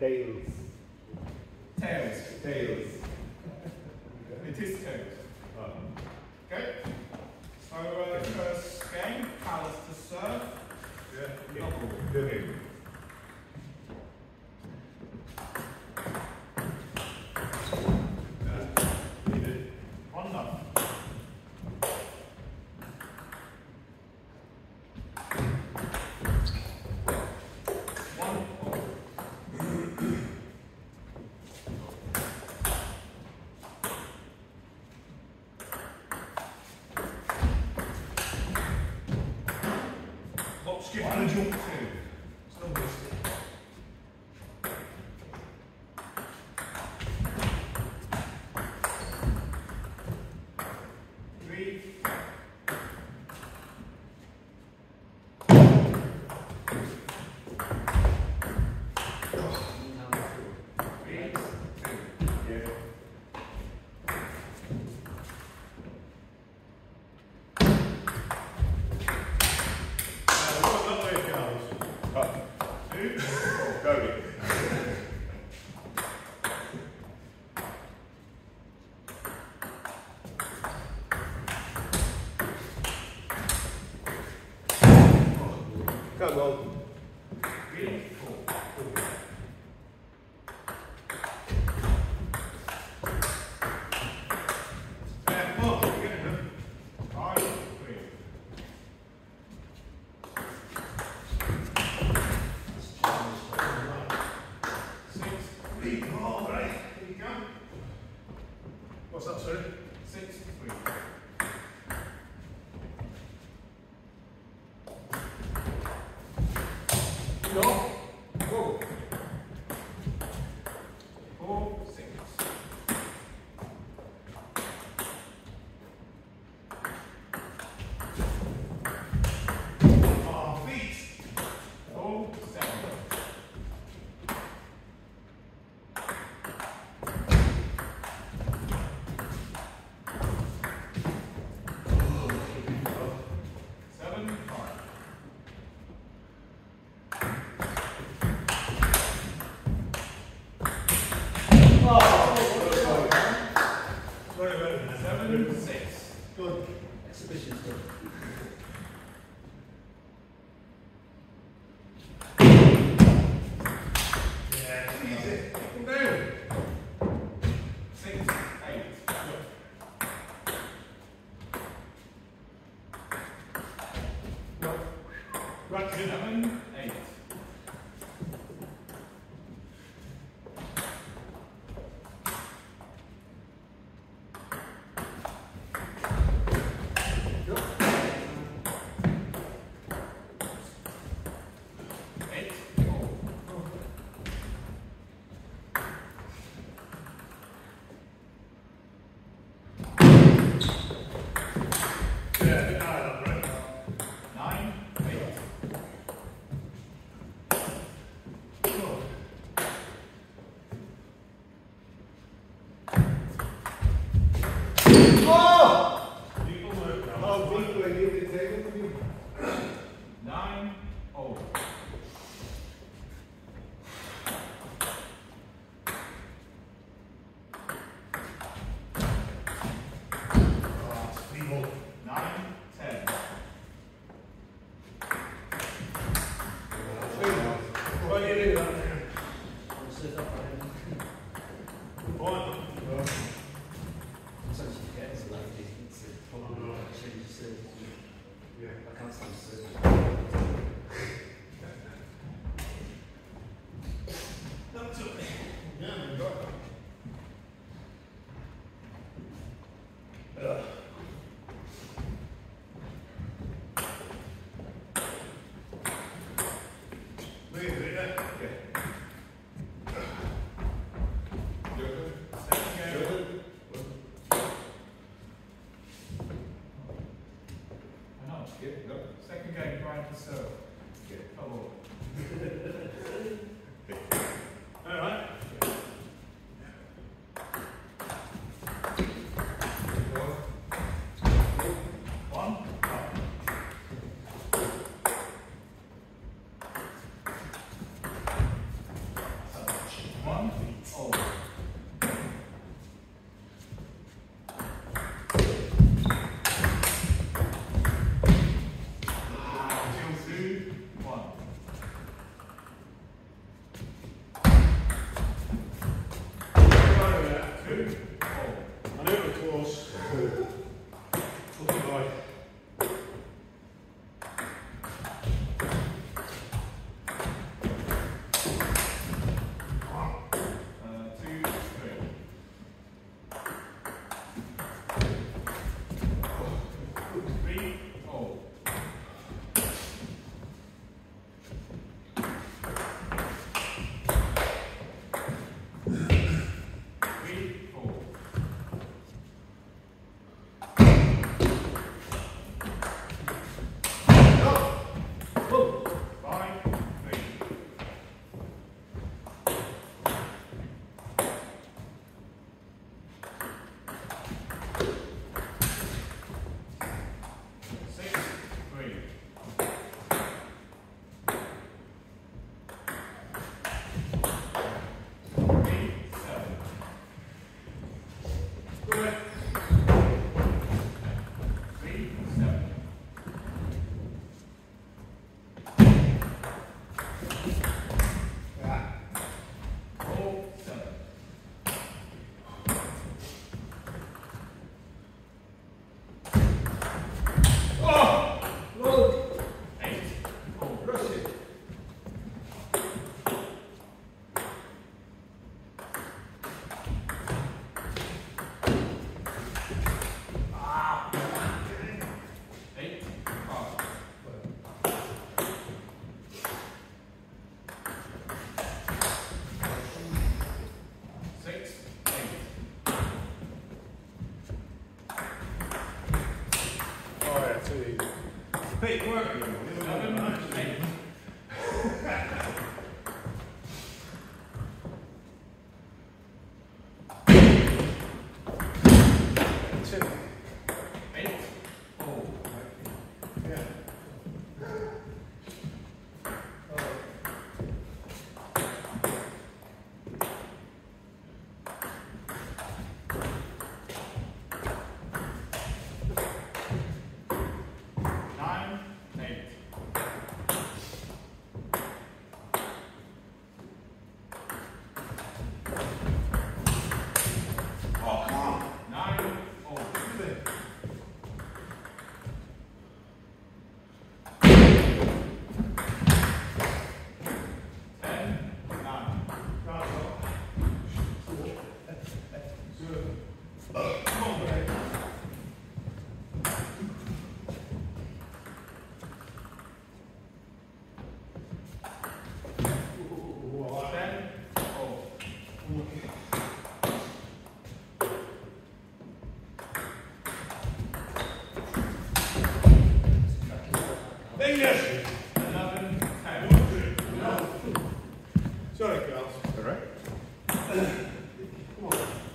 Tails. Tails. Tails. it is tails. Okay. So uh, first game, Palace to serve. Yeah. Double. Yeah. we will not Okay, right, so. come on. All right. One. Touch. One. All right.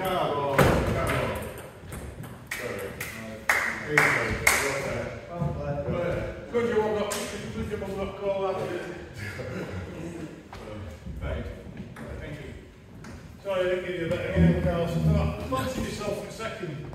played. Well there. Good job I've got, good job I've got call out. Right. Thank you. Sorry I didn't give you that again, Carl. So, fancy yourself for a second.